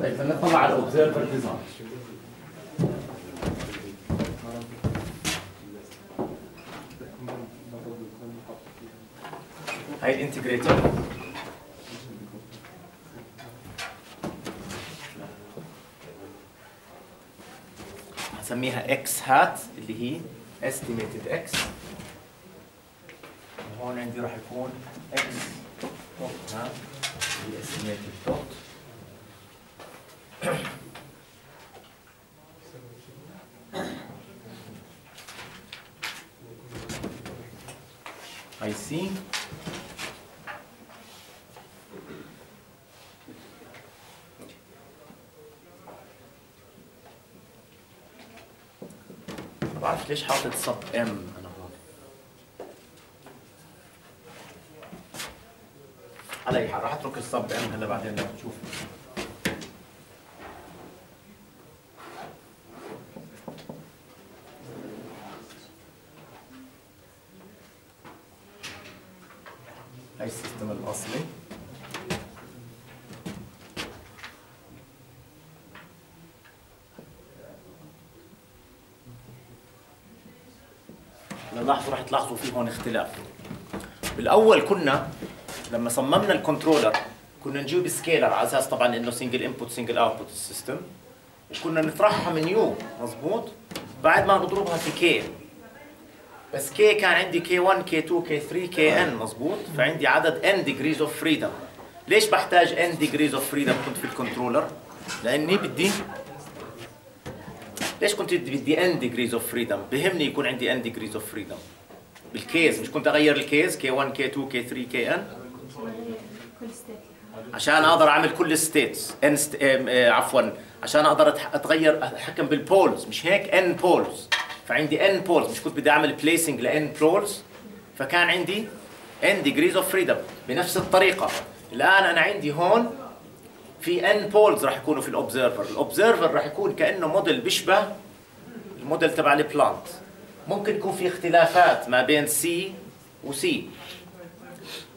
طيب فنطلع على ال observer design هاي ال integrator هسميها x hat اللي هي estimated x وهون عندي راح يكون إكس دوت هات اللي estimated دوت See ما بعرف ليش حاطط سب ام أنا هون على اي حال راح اترك ال sub m هلا بعدين لما تشوف هاي ال system الاصلي لاحظوا راح تلاحظوا في هون اختلاف. بالأول كنا لما صممنا ال controller كنا نجيب scalar على أساس طبعا إنه single input single output ال system وكنا نطرحها من u مزبوط بعد ما نضربها في k بس k كان عندي k 1 k 2 k 3 k n مزبوط فعندي عدد n degrees of freedom ليش بحتاج n degrees of freedom كنت في ال controller؟ لأني بدي ليش كنت بدي n degrees of freedom بهمني يكون عندي n degrees of freedom بال k's مش كنت أغير ال k's k 1 k 2 k 3 k n عشان أقدر أعمل كل ال states n st... عفوا. عشان أقدر أتغير أتحكم بال poles مش هيك n poles فعندي n poles مش كنت بدي أعمل placing ل n poles فكان عندي n degrees of freedom بنفس الطريقة. الآن أنا عندي هون في n poles راح يكونوا في ال observer ال observer راح يكون كأنه موديل بيشبه الموديل تبع ال plant ممكن يكون في اختلافات ما بين سي وسي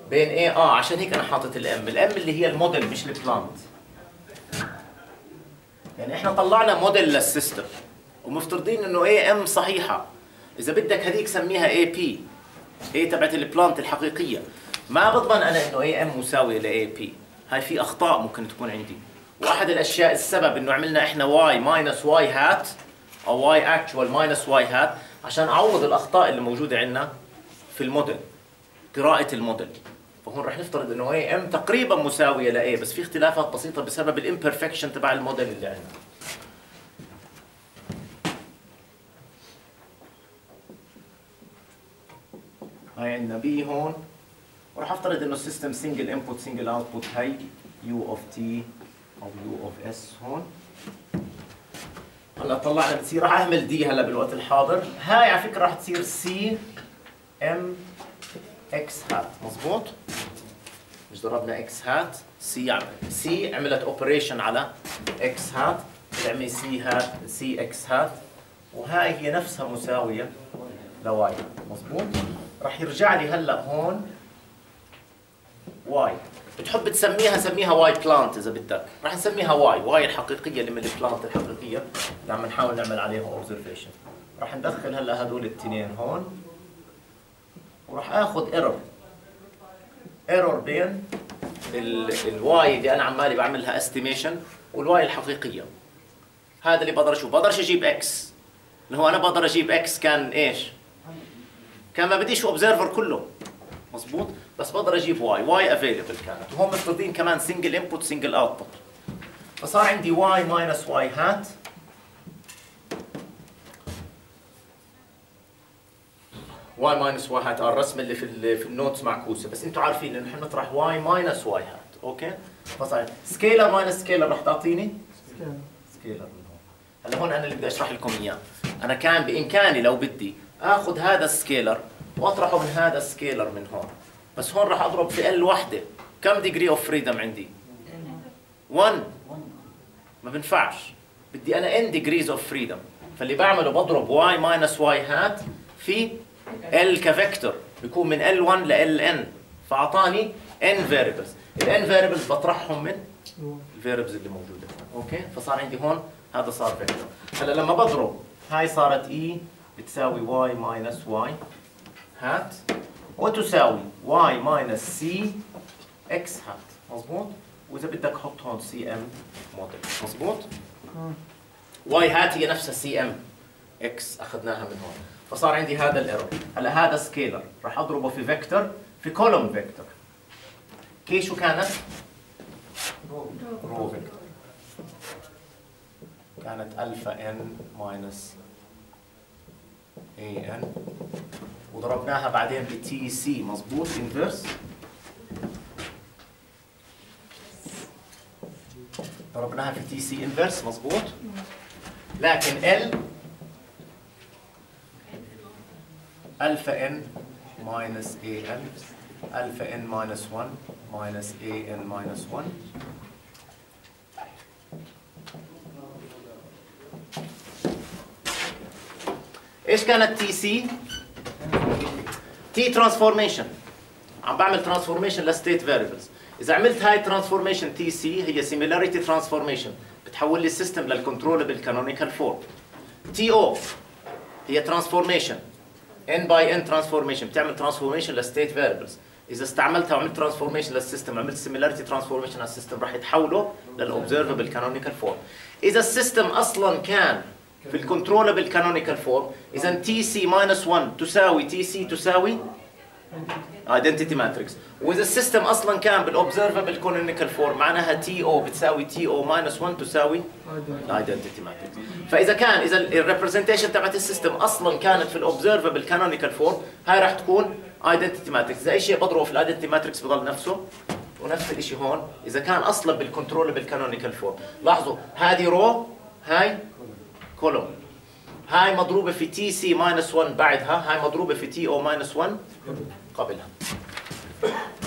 بين a آه عشان هيك أنا حاطط ال m ال m اللي هي الموديل مش ال plant يعني إحنا طلعنا model لل system. ومفترضين إنه a m صحيحة. إذا بدك هذيك سميها a p a تبعت ال plant الحقيقية. ما بضمن أنا إنه a m مساوية ل a p هاي في أخطاء ممكن تكون عندي. واحد الأشياء السبب إنه عملنا إحنا y minus y hat أو y actual minus y hat عشان أعوض الأخطاء اللي موجودة عندنا في الموديل قراءة الموديل. فهون رح نفترض إنه a m تقريبا مساوية ل a بس في اختلافات بسيطة بسبب ال imperfection تبع الموديل اللي عندنا. هاي عندنا b هون. وراح افترض انه ال system single input single output هي u of t أو u of s هون. هلا طلعنا بتصير راح اهمل d هلا بالوقت الحاضر. هاي على فكرة راح تصير c m x hat مزبوط مش ضربنا x hat c c عملت operation على x hat تعمل c hat c x hat وهاي هي نفسها مساوية ل y. مزبوط راح يرجع لي هلا هون y. بتحب تسميها سميها y plant إذا بدك. راح نسميها y. y الحقيقية اللي من ال plant الحقيقية. اللي عم نحاول نعمل عليها observation راح ندخل هلا هدول الاثنين هون. وراح آخذ error error بين ال y اللي أنا عمالي بعملها estimation وال y الحقيقية. هذا اللي بقدر أشوف. بقدرش أجيب x اللي هو أنا بقدر أجيب x كان إيش؟ كان ما بديش observer كله. مزبوط بس بقدر أجيب y. y available كانت. وهم مفترضين كمان single input single output فصار عندي y minus y hat y minus y hat الرسمه اللي في في ال notes معكوسه بس أنتم عارفين إنه إحنا نطرح y minus y hat okay؟ فصار scalar minus scalar رح تعطيني؟ scalar من هون هلا هون أنا اللي بدي أشرح لكم إياه. أنا كان بإمكاني لو بدي آخذ هذا ال scalar وأطرحه من هذا ال scalar من هون. بس هون راح أضرب في l وحده كم degree of freedom عندي؟ 1 ما بنفعش. بدي أنا n degrees of freedom. فاللي بعمله بضرب y minus y hat في l ك vector بيكون من L1 ل Ln فأعطاني n variables. ال n variables بطرحهم من ال variables اللي موجودة. okay؟ فصار عندي هون هذا صار vector هلا لما بضرب هاي صارت e بتساوي y minus y hat وتساوي y minus c x hat مظبوط واذا بدك حط هون c m model مظبوط y hat هي نفسها c m x اخذناها من هون فصار عندي هذا ال error هلا هذا scalar راح اضربه في vector في column vector k شو كانت row vector كانت alpha n minus a n وضربناها بعدين ب t c مظبوط؟ inverse ضربناها في t c inverse مظبوط؟ لكن ال alpha n minus a n alpha n minus 1 minus a n minus 1 إيش كانت t c؟ t transformation عم بعمل transformation ل state variables إذا عملت هاي transformation T C هي similarity transformation بتحول لي ال system لل controllable canonical form T O هي transformation n by n transformation بتعمل transformation ل state variables إذا استعملتها وعملت transformation لل system عملت similarity transformation على ال system راح يتحوله لل observable canonical form إذا ال system أصلا كان في ال controllable canonical form اذا T C minus 1 تساوي T C تساوي identity matrix واذا ال system أصلا كان بال observable canonical form معناها T O بتساوي T O minus 1 تساوي ال identity matrix فإذا كان إذا ال representation تبعت ال system أصلا كانت في ال observable canonical form هاي راح تكون identity matrix إذا أي شيء بضربه في ال identity matrix بضل نفسه. ونفس الشيء هون إذا كان أصلا بال controllable canonical form لاحظوا هذه row هاي column. هاي مضروبة في T C minus 1 بعدها. هاي مضروبة في T O minus 1 قبلها.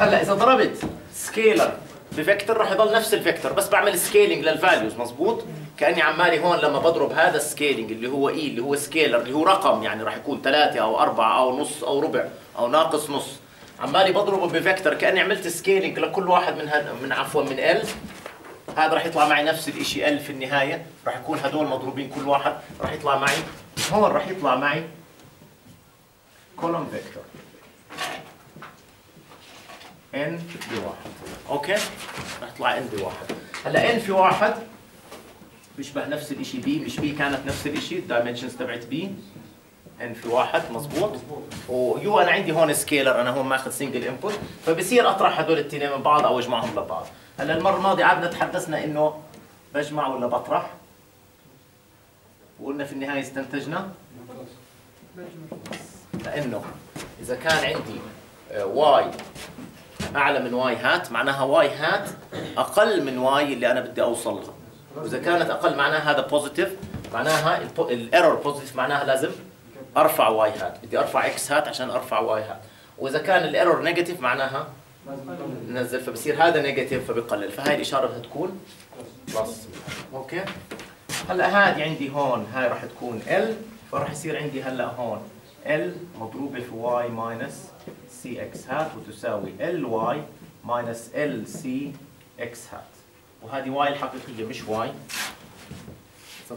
هلا إذا ضربت scalar ب vector راح يضل نفس ال vector بس بعمل scaling لل values مزبوط كأني عمالي هون لما بضرب هذا ال scaling اللي هو A اللي هو scalar اللي هو رقم يعني راح يكون ثلاثة أو أربعة أو نص أو ربع أو ناقص نص. عمالي بضربه ب vector كأني عملت scaling لكل واحد من هذا من عفوا من ال هذا راح يطلع معي نفس الشيء ال في النهاية. راح يكون هدول مضروبين كل واحد. راح يطلع معي. هون راح يطلع معي column vector n بواحد okay؟ راح يطلع n بواحد هلا n في واحد بيشبه نفس الشيء B مش B كانت نفس الشيء ال dimensions تبعت B n في واحد. مزبوط و U أنا عندي هون scalar أنا هون ماخذ single input فبصير أطرح هدول الاثنين من بعض أو أجمعهم لبعض. هلا المرة الماضية عادنا تحدثنا إنه بجمع ولا بطرح. وقلنا في النهاية استنتجنا. لأنه إذا كان عندي Y أعلى من Y hat معناها Y hat أقل من Y اللي أنا بدي اوصل لها وإذا كانت أقل معناها هذا positive معناها ال error positive معناها لازم أرفع Y hat. بدي أرفع X hat عشان أرفع Y hat. وإذا كان ال error negative معناها نزل فبصير هذا negative فبقلل. فهاي الإشارة بدها تكون plus okay؟ هلأ هذه عندي هون هاي راح تكون ال فراح يصير عندي هلأ هون ال مضروبة في Y minus C X hat وتساوي ال Y minus ال C X hat وهذه Y الحقيقية مش Y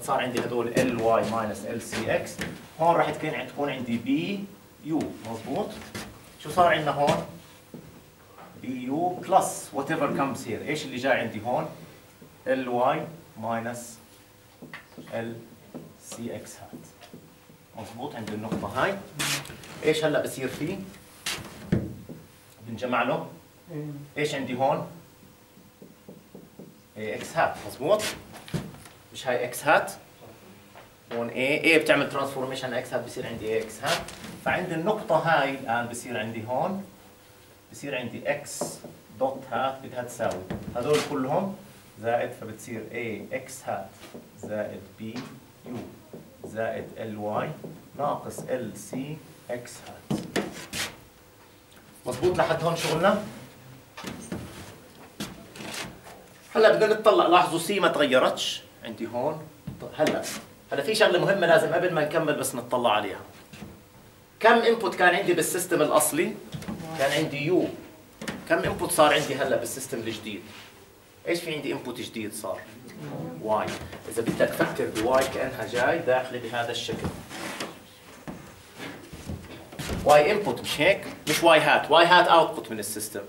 صار عندي هدول ال Y minus ال C X هون راح تكون عندي B U مضبوط؟ شو صار عندنا هون؟ U plus whatever comes here إيش اللي جاي عندي هون؟ ال Y minus ال C X hat مضبوط عند النقطة هاي. إيش هلأ بصير فيه؟ بنجمع له. إيش عندي هون؟ A X hat مضبوط مش هاي X hat هون A A بتعمل transformation X hat بصير عندي A X hat فعند النقطة هاي الآن بصير عندي هون. بصير عندي X dot hat بدها تساوي. هذول كلهم زائد فبتصير A X hat زائد B U زائد ال Y ناقص ال C X hat مضبوط لحد هون شغلنا هلا بدنا نطلع لاحظوا C ما تغيرتش. عندي هون. هلا هلا في شغلة مهمة لازم قبل ما نكمل بس نطلع عليها. كم input كان عندي بال system الأصلي؟ كان عندي U. كم input صار عندي هلا بال system الجديد؟ إيش في عندي input جديد صار؟ Y. إذا بدك تفكر ب Y كأنها جاي داخلة بهذا الشكل. Y input مش هيك؟ مش Y hat. Y hat output من ال system.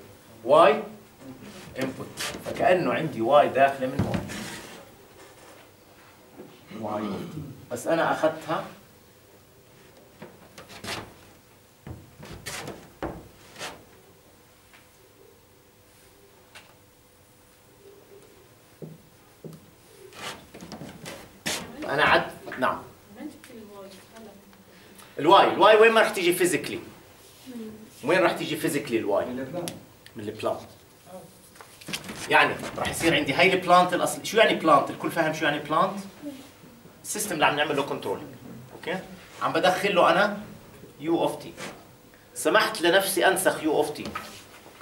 Y input فكأنه عندي Y داخلة من هون. Y. بس أنا أخذتها ال Y. ال Y وين ما راح تيجي physically وين راح تيجي physically ال Y؟ من ال plant يعني راح يصير عندي هاي ال plant الاصل شو يعني plant الكل فاهم شو يعني plant ال system اللي عم نعمل له control okay عم بدخل له أنا U of T سمحت لنفسي أنسخ U of T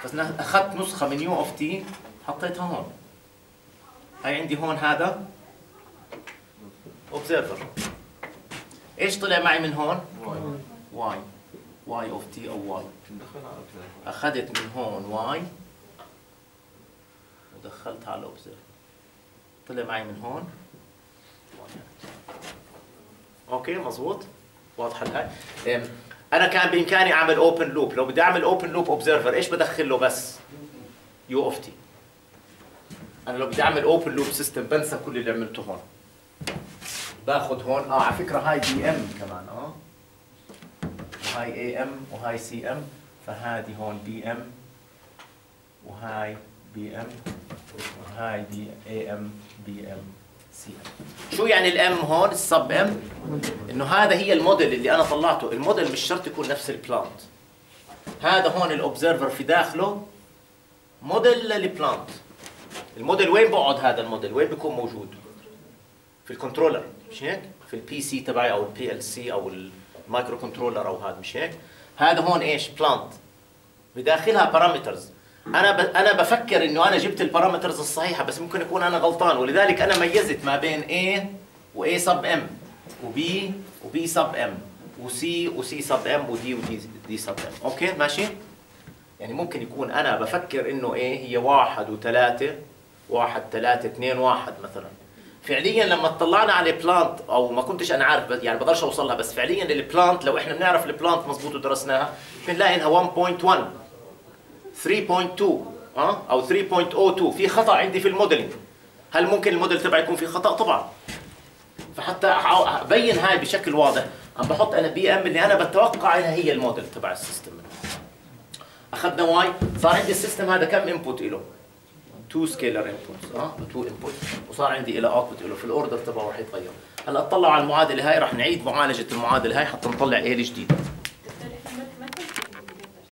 بس أخذت نسخة من U of T حطيتها هون. هاي عندي هون هذا. observer إيش طلع معي من هون؟ Y. Y. of T أو Y. أخذت من هون Y. ودخلتها على ال observer. طلع معي من هون. okay مزبوط واضحة الهاي أنا كان بإمكاني أعمل open loop لو بدي أعمل open loop observer إيش بدخل له بس؟ U of T أنا لو بدي أعمل open loop system بنسى كل اللي عملته هون. باخذ هون. آه على فكرة هاي B M كمان آه. وهاي A M وهاي C M فهذه هون B M وهاي B M وهاي B A M B M C M. شو يعني ال M هون؟ ال sub M؟ إنه هذا هي الموديل اللي أنا طلعته. الموديل مش شرط يكون نفس ال plant هذا هون ال observer في داخله. model لل plant الموديل وين بقعد؟ هذا الموديل. وين بيكون موجود؟ في ال controller مش هيك؟ في ال PC تبعي أو ال PLC أو ال microcontroller أو هذا مش هيك؟ هذا هون إيش؟ plant بداخلها parameters أنا ب... أنا بفكر إنه أنا جبت ال parameters الصحيحة بس ممكن أكون أنا غلطان. ولذلك أنا ميزت ما بين A و A sub M و B و B sub M و C و C sub M و D و D, sub M okay؟ ماشي؟ يعني ممكن يكون أنا بفكر إنه A هي واحد وثلاثة واحد ثلاثة اثنين واحد مثلا. فعليا لما اطلعنا على plant أو ما كنتش أنا عارف يعني بقدرش أوصل لها بس فعليا ال plant لو إحنا بنعرف ال plant مزبوط ودرسناها بنلاقي إنها 1.1 3.2 آه أو 3.02 في خطأ عندي في ال modeling هل ممكن الموديل تبعي يكون في خطأ؟ طبعا. فحتى أبين هاي بشكل واضح. عم بحط أنا B M اللي أنا بتوقع إنها هي الموديل تبع ال system. أخذنا Y صار عندي ال system هذا كم input له 2 scalar input آه 2 input وصار عندي له output له في ال order تبعه راح يتغير. هلأ اطلعوا على المعادلة هاي راح نعيد معالجة المعادلة هاي حتى نطلع إيه الجديد